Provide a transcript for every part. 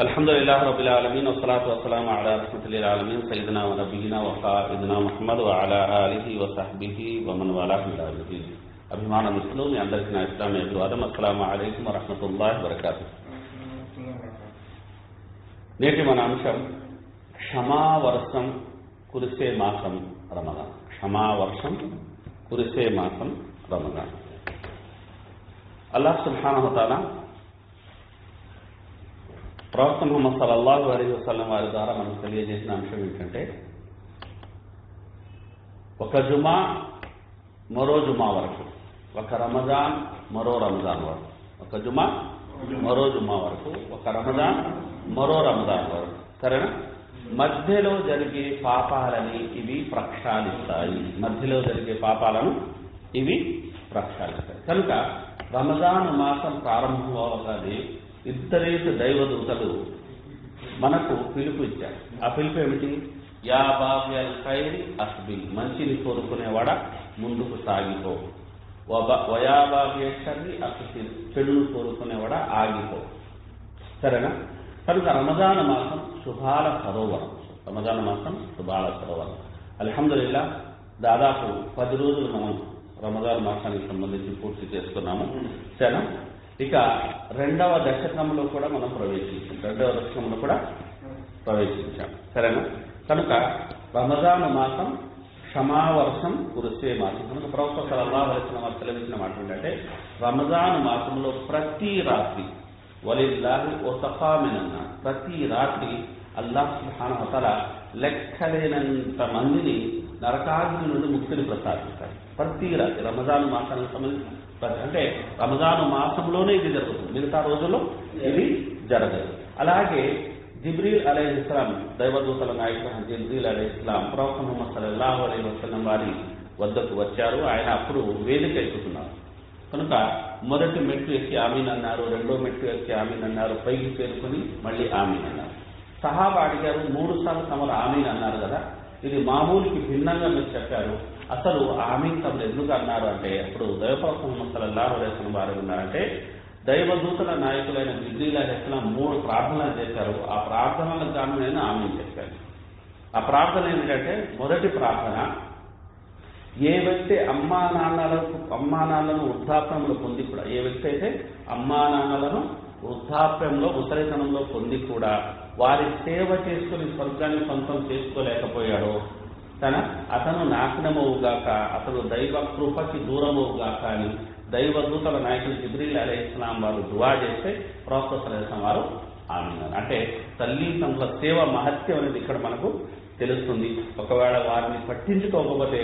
الحمد لله رب العالمين والصلاة والسلام على رحمة للعالمين سيدنا ونبينا وقائدنا محمد وعلى آله وصحبه ومن والاه إلى يوم الدين అభిమాన మిత్రులు మీ అందరికీ నా ఇస్లామీ అభివాదం అస్సలాము అలైకుం వరహమతుల్లాహి వబరకాతు నేటి మన అంశం క్షమావర్షం కురిసే మాసం రమదాన్ క్షమావర్షం కురిసే మాసం రమదాన్ అల్లాహ్ సుల్హానహతాలా ప్రవక్త ముహమ్మద్ సల్లల్లాహు అలీ వసలం వారి ద్వారా మనకు తెలియజేసిన అంశం ఏంటంటే ఒక జుమా మరో జుమా వరకు ఒక రమజాన్ మరో రమజాన్ వరకు ఒక జుమా మరో జుమా వరకు ఒక రమజాన్ మరో రమజాన్ వరకు సరేనా? మధ్యలో జరిగే పాపాలని ఇవి ప్రక్షాళిస్తాయి. మధ్యలో జరిగే పాపాలను ఇవి ప్రక్షాళిస్తాయి. కనుక రమజాన్ మాసం ప్రారంభం అవగానే ఇద్దరేసి దైవదూతలు మనకు పిలుపు ఇచ్చారు. ఆ పిలుపు ఏమిటి? యా బాబ్యల్ ఖైరి అస్బిల్ మంచిని కోరుకునేవాడ? ముందుకు సాగిపో. వయా బాబ్య షర్రి అస్బిల్ చెడును కోరుకునేవాడ? ఆగిపో. సరేనా? కనుక రమజాన్ మాసం శుభాల సరోవరం. రమజాన్ మాసం శుభాల సరోవరం. అల్హమ్దుల్లా దాదాపు పది రోజులు మనం రమజాన్ మాసానికి సంబంధించి పూర్తి చేసుకున్నాము. సరేనా? ఇక రెండవ దశకంలో కూడా మనం ప్రవేశించాం. రెండవ దశకంలో కూడా ప్రవేశించాం. సరేనా? కనుక రమజాన్ మాసం క్షమావర్షం కురిసే మాసం. కనుక ప్రవక్త సలల్లాహు అలైహిన వారు మాట ఏంటంటే రమజాన్ మాసంలో ప్రతి రాత్రి వలిల్లాహి ఓ తఫామినన్న ప్రతి రాత్రి అల్లాహ్ సుహానహతల లెక్కలేనంత మందిని నరకాగ్ని నుండి ముక్తిని ప్రసాదిస్తారు ప్రతి రాత్రి రమజాన్ మాసానికి సంబంధించిన అంటే రమజాను మాసంలోనే ఇది జరుగుతుంది. మిగతా రోజుల్లో ఇది జరగదు. అలాగే జిబ్రీల్ అలీ ఇస్లాం దైవదూతల నాయకుడు జిబ్రీల్ అలీ ఇస్లాం ప్రవక్త ముహమ్మద్ సల్లాహు అలీ వసలం వారి వద్దకు వచ్చారు. ఆయన అప్పుడు వేదిక ఎక్కుతున్నారు. కనుక మొదటి మెట్టు ఎక్కి ఆమీన్ అన్నారు రెండో మెట్టు ఎక్కి ఆమీన్ అన్నారు పైకి చేరుకుని మళ్ళీ ఆమీన్ అన్నారు. సహాబా అడిగారు మూడు సార్లు తమరు ఆమీన్ అన్నారు కదా. ఇది మామూలుకి భిన్నంగా మీరు చెప్పారు. అసలు ఆమీన్ తమ ఎందుకు అన్నారు అంటే అప్పుడు దైవప్రవక్త ముహమ్మద్ సల్లాహు వారు ఉన్నారంటే దైవదూతల నాయకులైన జిబ్రీల్ అలైహిస్లాం మూడు ప్రార్థనలు చేశారు. ఆ ప్రార్థనలకు గాను నేను ఆమీన్ చెప్పాను ఆ ప్రార్థన ఏంటంటే మొదటి ప్రార్థన ఏ వ్యక్తి అమ్మా నాన్నలకు అమ్మా నాన్నలను వృద్ధాప్యంలో పొంది కూడా ఏ వ్యక్తి అయితే అమ్మా నాన్నలను వృద్ధాప్యంలో ముసలితనంలో పొంది కూడా వారి సేవ చేసుకుని స్వర్గాన్ని సొంతం చేసుకోలేకపోయాడో తన అతను నాశనమవుగాక అతను దైవ కృపకి దూరమవుగాక అని దైవదూతల నాయకులు జిబ్రీల్ అలీ ఇస్లాం వారు దువా చేస్తే ప్రవక్త సలేసం వారు ఆమె అంటే తల్లి తండ్రుల సేవ మహత్యం అనేది ఇక్కడ మనకు తెలుస్తుంది. ఒకవేళ వారిని పట్టించుకోకపోతే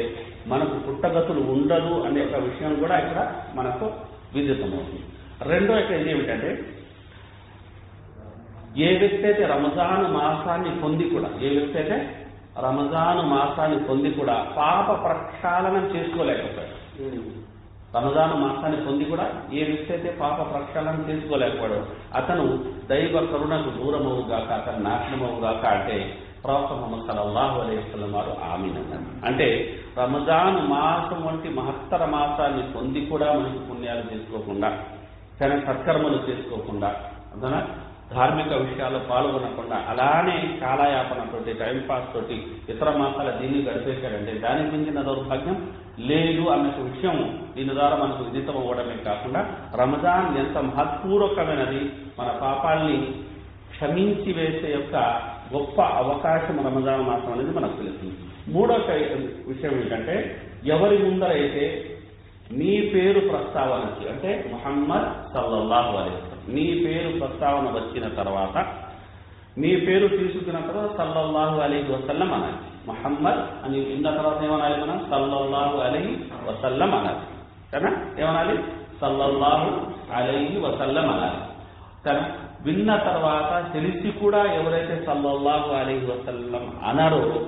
మనకు పుట్టగతులు ఉండదు అనే ఒక విషయం కూడా ఇక్కడ మనకు విదితమవుతుంది. రెండో ఇక్కడ ఏమిటంటే ఏ వ్యక్తి అయితే రంజాన్ మాసాన్ని పొంది కూడా ఏ వ్యక్తి అయితే రమజాను మాసాన్ని పొంది కూడా పాప ప్రక్షాళనం చేసుకోలేకపోయాడు. రమజాను మాసాన్ని పొంది కూడా ఏ వ్యక్తి అయితే పాప ప్రక్షాళన చేసుకోలేకపోయాడు అతను దైవ కరుణకు దూరమవుగాక అతను నాశనమవుగాక అంటే ప్రవక్త ముహమ్మద్ సలల్లాహు అలైహిస్లం వారు ఆమీనన్నారు అంటే రమజాన్ మాసం వంటి మహత్తర మాసాన్ని పొంది కూడా మనకి పుణ్యాలు చేసుకోకుండా కానీ సత్కర్మలు చేసుకోకుండా అందున ధార్మిక విషయాల్లో పాల్గొనకుండా అలానే కాలయాపనతోటి టైంపాస్ తోటి ఇతర మాసాల దీన్ని గడిపేశాడంటే దానికి మించిన దౌర్భాగ్యం లేదు అన్న విషయం దీని ద్వారా మనకు విదితం అవ్వడమే కాకుండా రమజాన్ ఎంత మహత్పూర్వకమైనది మన పాపాల్ని క్షమించి వేసే యొక్క గొప్ప అవకాశం రమజాన్ మాసం అనేది మనకు తెలుస్తుంది మూడో విషయం ఏంటంటే ఎవరి ముందరైతే నీ పేరు ప్రస్తావనకి అంటే ముహమ్మద్ సల్లల్లాహు అలీ నీ పేరు ప్రస్తావన వచ్చిన తర్వాత నీ పేరు తీసుకున్న తర్వాత సల్లల్లాహు అలీ వసల్లం అనాలి. మహమ్మద్ అని విన్న తర్వాత ఏమనాలి మనం? సల్లల్లాహు అలీ వసల్లం అనాలి. కదా? ఏమనాలి? సల్లల్లాహు అలీ వసల్లం అనాలి. కదా? విన్న తర్వాత తెలిసి కూడా ఎవరైతే సల్లల్లాహు అలీ వసల్లం అనరో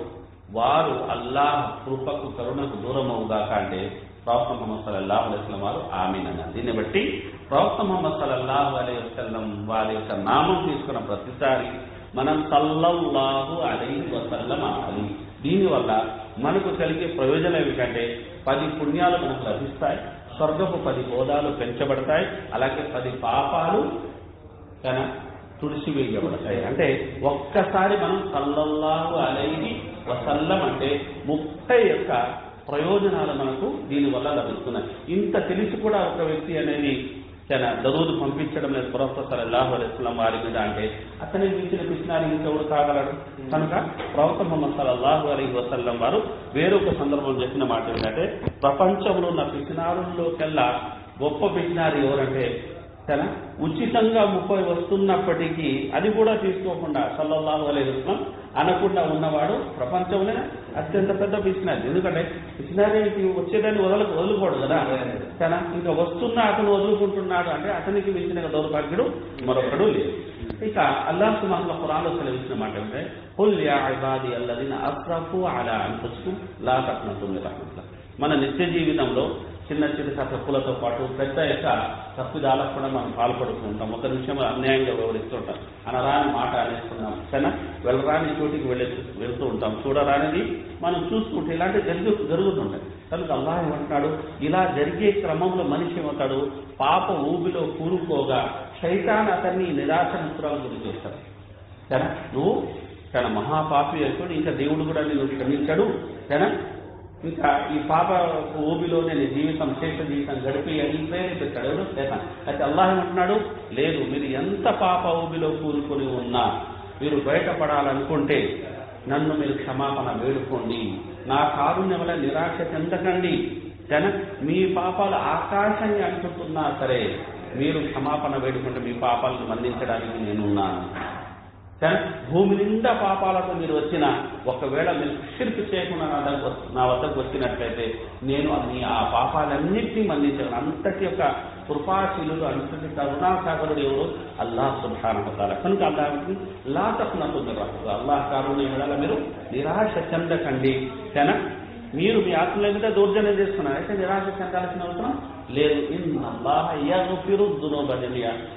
వారు అల్లాహ్ కృపకు కరుణకు దూరం దూరమవుగాక అంటే ప్రవక్త ముహమ్మద్ సల్లల్లాహు అలైస్లం వారు ఆమీన్ అన్నారు. దీన్ని బట్టి ప్రవక్త ముహమ్మద్ సల్లల్లాహు అలై వసల్లం వారి యొక్క నామం తీసుకున్న ప్రతిసారి మనం సల్లల్లాహు అలై వసల్లం అనాలి దీనివల్ల మనకు కలిగే ప్రయోజనం ఏమిటంటే పది పుణ్యాలు మనకు లభిస్తాయి స్వర్గపు పది హోదాలు పెంచబడతాయి అలాగే పది పాపాలు తన తుడిచివేయబడతాయి. అంటే ఒక్కసారి మనం సల్లల్లాహు అలైహి వసల్లం అంటే ముప్పై యొక్క ప్రయోజనాలు మనకు దీనివల్ల లభిస్తున్నాయి. ఇంత తెలిసి కూడా ఒక వ్యక్తి అనేది చాలా దరూదు పంపించడం లేదు. ప్రవక్త సలల్లాహు అలైస్లం వారి మీద అంటే అతని మించిన పిచ్చినారు ఇంకెవరు కాగలడు కనుక ప్రవక్త ముహమ్మద్ సలల్లాహు అలీ వసల్లం వారు వేరొక సందర్భం చెప్పిన మాట ఏంటంటే ప్రపంచంలో ఉన్న పిచ్చినారుల్లోకెల్లా గొప్ప పిచ్చినారు ఎవరంటే చాలా ఉచితంగా ముప్పై వస్తున్నప్పటికీ అది కూడా తీసుకోకుండా సల్లల్లాహు అలీ వస్లం అనకుండా ఉన్నవాడు ప్రపంచంలోనే అత్యంత పెద్ద పిచ్చినారి ఎందుకంటే పిచ్చినారికి వచ్చేదాన్ని వదలకు వదులుకోడు కదా. కానీ ఇంకా వస్తున్న అతను వదులుకుంటున్నాడు అంటే అతనికి మించిన దౌర్భాగ్యుడు మరొకడు లేదు. ఇక అల్లాహ్ సుమాన్ల ఖురాన్లో సెలవిచ్చిన మాట అంటే హుల్ యా ఇబాది అల్లదిన అస్రఫు అలా అనిపించుకు లా తప్పనతుంది మన నిత్య జీవితంలో చిన్న చిన్న తప్పులతో పాటు పెద్ద యొక్క తప్పిదాలకు కూడా మనం పాల్పడుతూ ఉంటాం ఒక నిమిషం అన్యాయంగా వివరిస్తుంటాం అనరాని మాట అనేసుకున్నాం సరేనా? వెళ్ళరాని చోటికి వెళ్ళి వెళ్తూ ఉంటాం. చూడరానిది మనం చూసుకుంటే ఇలాంటి జరుగు జరుగుతుంటాయి. కనుక అల్లాహ్ ఏమంటున్నాడు ఇలా జరిగే క్రమంలో మనిషి ఏమవుతాడు? పాప ఊబిలో కూరుకోగా శైతాన్ అతన్ని నిరాశ ముద్రాలు గురి చేస్తాడు. సరే నువ్వు తన మహాపాపి అయిపోయి ఇంకా దేవుడు కూడా నేను క్షమించాడు. సరేనా? ఇంకా ఈ పాప ఊబిలో నేను జీవితం శేష జీవితం గడిపి అని ప్రేరేపిస్తాడు ఎవరు శేతాన్ అయితే అల్లాహ్ ఏమంటున్నాడు? లేదు మీరు ఎంత పాప ఊబిలో కూరుకొని ఉన్నా మీరు బయటపడాలనుకుంటే నన్ను మీరు క్షమాపణ వేడుకోండి. నా కారుణ్యం వల్ల నిరాశ చెందకండి. జన మీ పాపాలు ఆకాశాన్ని అంటుతున్నా సరే మీరు క్షమాపణ వేడుకుంటే మీ పాపాలను మన్నించడానికి నేనున్నాను. భూమి నిండా పాపాలతో మీరు వచ్చిన ఒకవేళ మీరు షిర్క్ చేయకుండా నా నా వద్దకు వచ్చినట్లయితే నేను అన్ని ఆ పాపాలన్నింటినీ మన్నించాను అంతటి యొక్క కృపాశీలుడు అంతటి కరుణాసాగరుడు ఎవరు? అల్లాహ్ సుభానతాల కనుక అల్లాహకి లా మీరు అల్లాహ్ కారుణ్యం విడాల మీరు నిరాశ చెందకండి. తన మీరు మీ ఆత్మల మీద దౌర్జన్యం చేస్తున్నారు. అయితే నిరాశ చెందాల్సిన అవసరం లేదు. ఇన్ అల్లాహ్ యగ్ఫిరు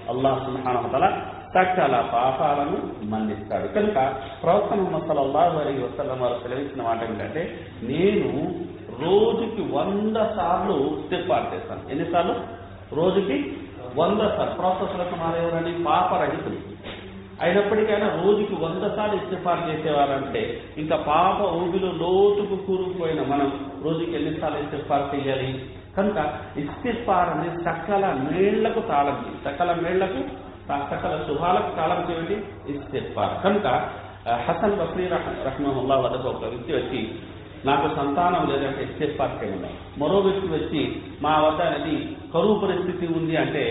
అల్లాహ్ సకల పాపాలను మన్నిస్తాడు. కనుక ప్రవక్త ముహమ్మద్ సల్లల్లాహు అలీ వసలం వారు సెలవించిన మాట ఏంటంటే నేను రోజుకి వంద సార్లు ఇస్తిగ్ఫార్ చేస్తాను. ఎన్నిసార్లు? రోజుకి వంద సార్లు. ప్రవక్త మారేవారని ఎవరని పాపరహితులు. అయినప్పటికైనా రోజుకి వంద సార్లు ఇస్తిఫార్ చేసేవారంటే ఇంకా పాప ఊబిలో లోతుకు కూరుకుపోయిన మనం రోజుకి ఎన్నిసార్లు ఇస్తిఫార్ చేయాలి? కనుక ఇస్తిఫార్ అనేది సకల మేళ్ళకు తాళం సకల మేళ్ళకు సకల శుభాలకు తాళం చేయండి. ఇస్తిఫార్. కనుక హసన్ బస్రీ రహ్మహుల్లా వద్దకు ఒక వ్యక్తి వచ్చి నాకు సంతానం లేదంటే ఇస్తిఫార్ చేయండి మరో వ్యక్తి వచ్చి మా వద్ద అనేది కరువు పరిస్థితి ఉంది అంటే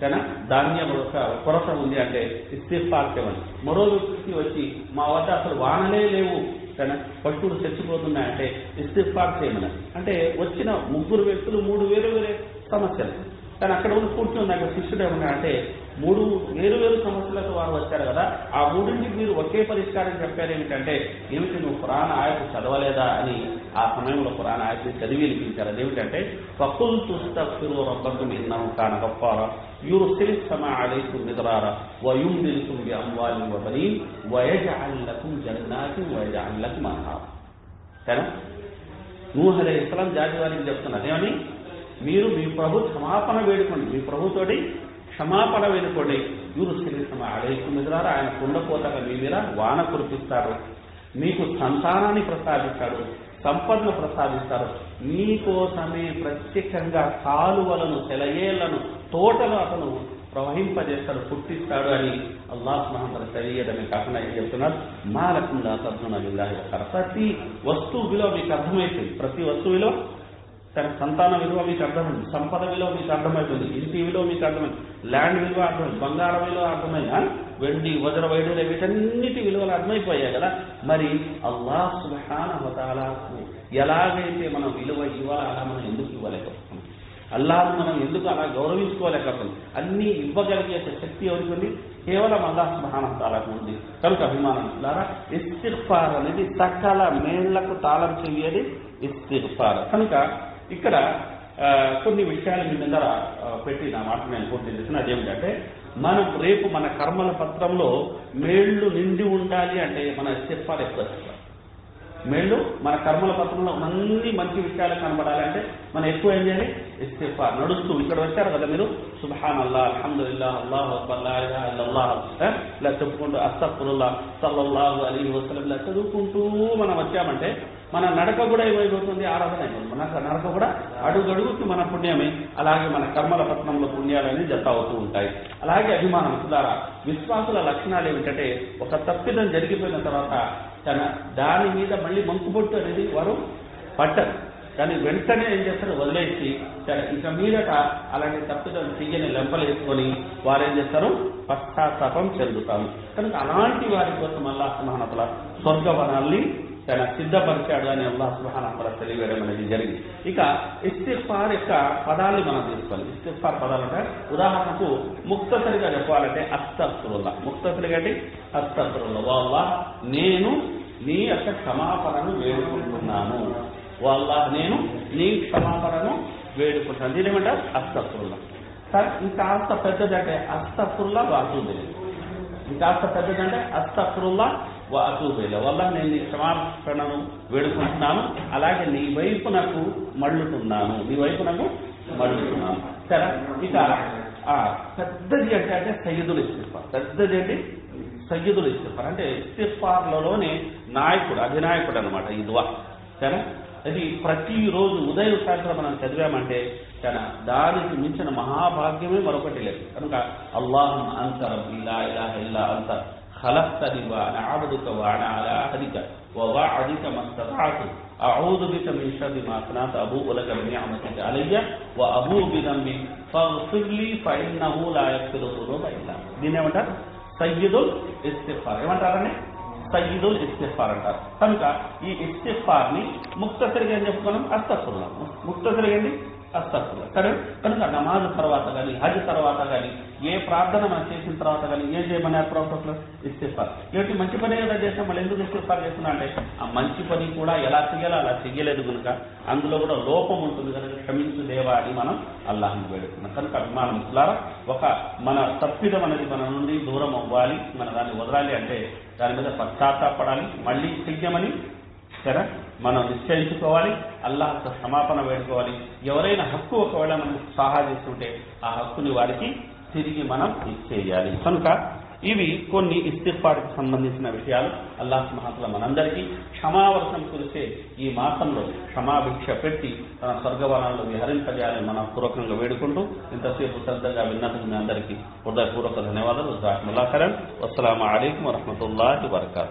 కానీ ధాన్యం ఒక కొరత ఉంది అంటే ఇస్తిఫార్ చేయండి మరో వ్యక్తి వచ్చి మా వద్ద అసలు వానలే లేవు. కానీ చచ్చిపోతున్నాయంటే ఇస్తిఫాక్ చేయమని. అంటే వచ్చిన ముగ్గురు వ్యక్తులు మూడు వేరు వేరే సమస్యలు. కానీ అక్కడ ఉన్న కూర్చున్న నాకు శిష్యుడు ఏమన్నా అంటే మూడు వేరు వేరు సమస్యలతో వారు వచ్చారు కదా ఆ మూడింటికి మీరు ఒకే పరిష్కారం చెప్పారు ఏమిటంటే ఏమిటి నువ్వు పురాణ ఆయకు చదవలేదా అని ఆ సమయంలో పురాణ ఆయతని చదివి వినిపించారు. అదేమిటంటే పక్కులు చూస్తూ రబ్బకం ఇన్నహు కాన గొప్పారా యూరు సమా అలైకుం మిద్రారా వయుందిలుకుం బి అమ్వాలిన్ వ బనీన్ వయజఅల్ లకుం జన్నాతిన్ వయజఅల్ లకుం అన్హార్. సరేనా? నూహ్ అలైహి ఇస్లాం జాతి వారికి చెప్తున్నారు. ఏమని మీరు మీ ప్రభు క్షమాపణ వేడుకోండి. మీ ప్రభుతోటి క్షమాపణ వేడుకోండి యూరు శ్రీసమ అడైకు మిదిరారా ఆయన కుండపోతగా మీ మీద వాన కురిపిస్తారు. మీకు సంతానాన్ని ప్రసాదిస్తాడు సంపదను ప్రసాదిస్తారు. మీకోసమే ప్రత్యేకంగా కాలువలను సెలయేళ్ళను తోటలు అతను ప్రవహింపజేస్తాడు పుట్టిస్తాడు అని అల్లాహ్ మహమ్మద్ తెలియడమే కాకుండా ఏం చెప్తున్నారు? మాలకుండా తద్దున బిల్లాహి ప్రతి వస్తువు విలువ మీకు అర్థమైపోయింది. ప్రతి వస్తువు సరే సంతాన విలువ మీకు అర్థమైంది సంపద విలువ మీకు అర్థమైపోయింది ఇంటి విలువ మీకు అర్థమైంది ల్యాండ్ విలువ అర్థమైంది బంగారం విలువ అర్థమైంది? వెండి వజ్ర వైడూర్య వీటన్నిటి విలువలు అర్థమైపోయాయి కదా. మరి అల్లాహ్ సుబ్హానహు ఎలాగైతే మనం విలువ ఇవ్వాలి అలా మనం ఎందుకు ఇవ్వలేకపోతున్నాం? అల్లాహను మనం ఎందుకు అలా గౌరవించుకోలేకపోతుంది అన్ని ఇవ్వగలిగే శక్తి ఎవరికి ఉంది? కేవలం అల్లా సుబ్హానహు తాలాకు ఉంది. కనుక అభిమానం ద్వారా ఇస్తిఫార్ అనేది సకల మేళ్ళకు తాళం చెయ్యేది ఇస్తిఫార్ కనుక ఇక్కడ ఆ, కొన్ని విషయాలు మీ దగ్గర పెట్టి నా మాట నేను పూర్తి చేసిన అదేమిటంటే మనం రేపు మన కర్మల పత్రంలో మేళ్ళు నిండి ఉండాలి అంటే మన చెప్పాలి ఎక్కువ. మేళ్ళు మన కర్మల పత్రంలో అన్ని మంచి విషయాలు కనబడాలంటే మనం ఎక్కువ ఏం చేయాలి? ఇస్తిఫార్. నడుస్తూ ఇక్కడ వచ్చారు కదా మీరు? సుబ్హాన్ అల్లా అల్హమ్దుల్లాహ్ అల్లాహ్ అక్బర్ ఇలా చెప్పుకుంటూ అస్తఫుల్లా సల్లల్లాహు అలీ వసలం ఇలా చదువుకుంటూ మనం వచ్చామంటే మన నడక కూడా ఏమైపోతుంది? ఆరాధన అయిపోతుంది. మన నడక కూడా అడుగడుగుకి మన పుణ్యమే. అలాగే మన కర్మల పత్నంలో పుణ్యాలన్నీ జత అవుతూ ఉంటాయి. అలాగే అభిమానం ద్వారా విశ్వాసుల లక్షణాలు ఏమిటంటే ఒక తప్పిదం జరిగిపోయిన తర్వాత తన దాని మీద మళ్ళీ మంకుబొట్టు అనేది వారు పట్టరు. కానీ వెంటనే ఏం చేస్తారు? వదిలేసి సరే ఇక మీదట అలాంటి తప్పిదం చెయ్యని లెంపలేసుకొని వారేం చేస్తారు? పశ్చాత్తాపం చెందుతారు. కనుక అలాంటి వారి కోసం అల్లాహ్ సుమహానతల స్వర్గవనాల్ని తన సిద్ధపరిచాడు అని అల్లాహ్ సుమహానతల తెలియడం అనేది జరిగింది. ఇక ఇస్తిఫార్ యొక్క పదాలు మనం తీసుకోవాలి. ఇస్తిఫార్ పదాలు అంటే ఉదాహరణకు ముక్తసరిగా చెప్పాలంటే అస్తఫరుల్లా ముక్తసరిగా అంటే అస్తఫరుల్లా వాళ్ళ నేను నీ యొక్క క్షమాపణను వేడుకుంటున్నాను. వాళ్ళ నేను నీ క్షమాపణను వేడుకుంటాను దీని ఏమంటారు? అస్తఫరుల్లా సార్ ఇంకాస్త పెద్దదంటే అస్తఫరుల్లా వాసుదేవి ఇంకాస్త పెద్దదంటే అస్తఫరుల్లా వాసుదేవి వల్ల నేను నీ క్షమాపణను వేడుకుంటున్నాను. అలాగే నీ వైపునకు మళ్ళుతున్నాను. నీ వైపునకు మళ్ళుతున్నాను. సరే? ఇక ఆ పెద్దది అంటే అంటే సయ్యదులు ఇస్తిఫార్. పెద్దది అంటే సయ్యదులు ఇస్తిఫార్. అంటే ఇస్తిఫార్లలోనే నాయకుడు అధినాయకుడు అనమాట ఈ దువా. సరే? అది ప్రతిరోజు ఉదయం సాయంత్రం మనం చదివామంటే చాలా దానికి మించిన మహాభాగ్యమే మరొకటి లేదు. కనుక అల్లాహం అంతరం ఇలా ఇలా ఇలాహ ఇల్లా خلقتني وانا عبدك وانا على عهدك ووعدك ما استطعت اعوذ بك من شر ما صنعت ابوء لك بنعمتك علي وابوء بذنبي فاغفر لي فانه لا يغفر الذنوب الا انت దీన్ని ఏమంటారు సయ్యిదుల్ ఇస్తిఫార్ ఏమంటారని సయ్యిదుల్ ఇస్తిఫార్ అంటారు కనుక ఈ ఇస్తిఫార్ ని ముక్తసరిగా ఏం చెప్పుకున్నాం అస్తఫుల్లా ముక్తసరిగా ఏంటి అస్తత్వం సరే? కనుక నమాజ్ తర్వాత కానీ హజ్ తర్వాత కానీ ఏ ప్రార్థన మనం చేసిన తర్వాత కానీ ఏం చేయమన్నారు ప్రవక్తలు ఇస్తిఫార్. ఏంటి మంచి పని ఏదో చేసాం మళ్ళీ ఎందుకు ఇస్తిఫార్ చేస్తున్నా అంటే ఆ మంచి పని కూడా ఎలా చేయాలో అలా చెయ్యలేదు కనుక అందులో కూడా లోపం ఉంటుంది కనుక క్షమించు దేవా అని మనం అల్లాహం వేడుకున్నాం. కనుక అభిమానం ద్వారా ఒక మన తప్పిదం అనేది మన నుండి దూరం అవ్వాలి మన దాన్ని వదలాలి అంటే దాని మీద పశ్చాత్తాపడాలి మళ్ళీ చెయ్యమని సరే మనం నిశ్చయించుకోవాలి అల్లాహ్ క్షమాపణ వేడుకోవాలి. ఎవరైనా హక్కు ఒకవేళ మనం సహా చేస్తుంటే ఆ హక్కుని వారికి తిరిగి మనం ఇచ్చేయాలి. కనుక ఇవి కొన్ని ఇస్తిఫార్కి సంబంధించిన విషయాలు అల్లాహ్ మహాత్ల మనందరికీ క్షమావర్షం కురిసే ఈ మాసంలో క్షమాభిక్ష పెట్టి తన స్వర్గవనాలను విహరింపజేయాలని మనం పూర్వకంగా వేడుకుంటూ ఇంతసేపు శ్రద్ధగా విన్నందుకు మీ అందరికీ హృదయపూర్వక ధన్యవాదాలు. జాక్ముల్లాఖరన్ అస్సలం అలైకుం వరహమతుల్లాహి వరకాతు